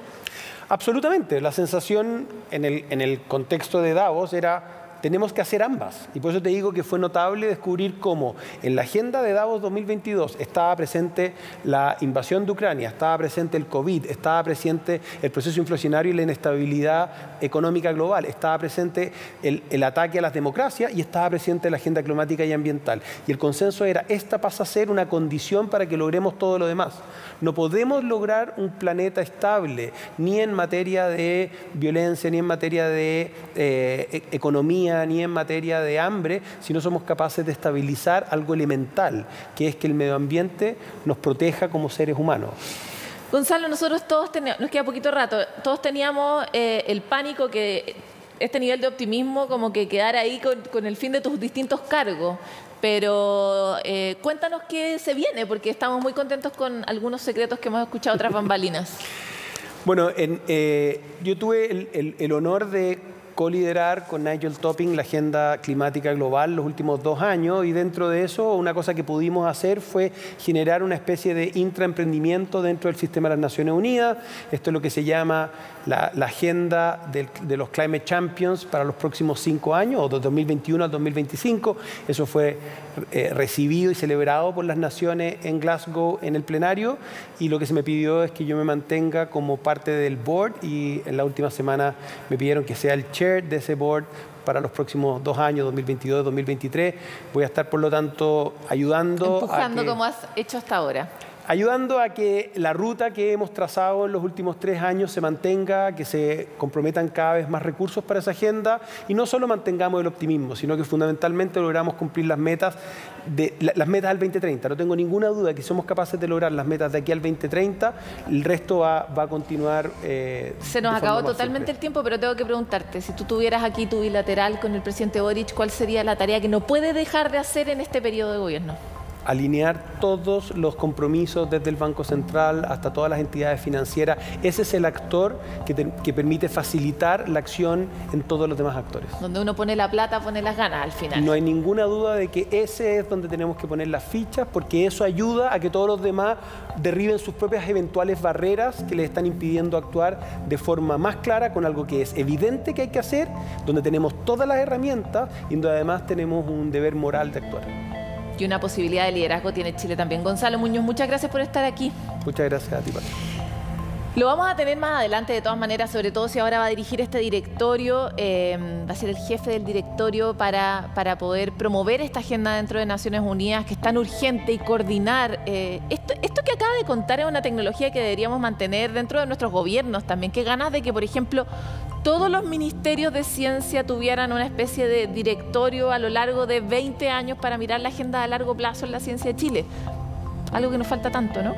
Absolutamente. La sensación en el, en el contexto de Davos era tenemos que hacer ambas. Y por eso te digo que fue notable descubrir cómo en la agenda de Davos 2022 estaba presente la invasión de Ucrania, estaba presente el COVID, estaba presente el proceso inflacionario y la inestabilidad económica global, estaba presente el, ataque a las democracias y estaba presente la agenda climática y ambiental. Y el consenso era, esta pasa a ser una condición para que logremos todo lo demás. No podemos lograr un planeta estable, ni en materia de violencia, ni en materia de eh, e-, economía, ni en materia de hambre, si no somos capaces de estabilizar algo elemental, que es que el medio ambiente nos proteja como seres humanos. Gonzalo, nosotros todos teníamos, nos queda poquito rato, todos teníamos eh, el pánico que este nivel de optimismo como que quedara ahí con, con el fin de tus distintos cargos. Pero eh, cuéntanos qué se viene, porque estamos muy contentos con algunos secretos que hemos escuchado otras bambalinas. (laughs) Bueno, eh, yo tuve el honor de co-liderar con Nigel Topping la agenda climática global los últimos dos años y dentro de eso una cosa que pudimos hacer fue generar una especie de intraemprendimiento dentro del sistema de las Naciones Unidas. Esto es lo que se llama la, agenda de, los Climate Champions para los próximos cinco años, o de 2021 al 2025. Eso fue eh, recibido y celebrado por las naciones en Glasgow en el plenario y lo que se me pidió es que yo me mantenga como parte del board y en la última semana me pidieron que sea el chair de ese board para los próximos dos años, 2022-2023. Voy a estar, por lo tanto, ayudando. Empujando como has hecho hasta ahora ayudando a que la ruta que hemos trazado en los últimos tres años se mantenga, que se comprometan cada vez más recursos para esa agenda y no solo mantengamos el optimismo, sino que fundamentalmente logramos cumplir las metas de las metas al 2030. No tengo ninguna duda que somos capaces de lograr las metas de aquí al 2030, el resto va, a continuar. Eh, se nos acabó totalmente el tiempo, pero tengo que preguntarte, si tú tuvieras aquí tu bilateral con el presidente Boric, ¿cuál sería la tarea que no puede dejar de hacer en este periodo de gobierno? Alinear todos los compromisos desde el Banco Central hasta todas las entidades financieras. Ese es el actor que, permite facilitar la acción en todos los demás actores. Donde uno pone la plata, pone las ganas al final. No hay ninguna duda de que ese es donde tenemos que poner las fichas porque eso ayuda a que todos los demás derriben sus propias eventuales barreras que les están impidiendo actuar de forma más clara con algo que es evidente que hay que hacer, donde tenemos todas las herramientas y donde además tenemos un deber moral de actuar y una posibilidad de liderazgo tiene Chile también. Gonzalo Muñoz, muchas gracias por estar aquí. Muchas gracias a ti, Lo vamos a tener más adelante de todas maneras, sobre todo si ahora va a dirigir este directorio, eh, va a ser el jefe del directorio para, para, poder promover esta agenda dentro de Naciones Unidas que es tan urgente y coordinar. Eh, esto, esto que acaba de contar es una tecnología que deberíamos mantener dentro de nuestros gobiernos también. Qué ganas de que, por ejemplo, todos los ministerios de ciencia tuvieran una especie de directorio a lo largo de 20 años para mirar la agenda a largo plazo en la ciencia de Chile algo que nos falta tanto, ¿no?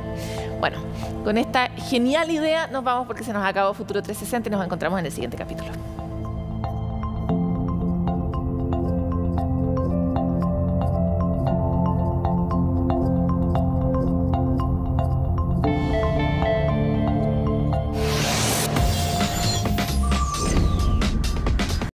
Bueno, con esta genial idea nos vamos porque se nos acabó Futuro 360 y nos encontramos en el siguiente capítulo.